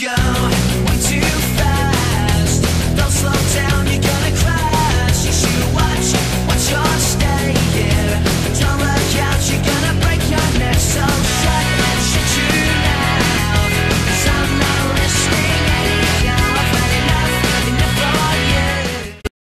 go.